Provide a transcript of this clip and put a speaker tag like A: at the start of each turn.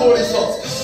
A: renewable thoughts.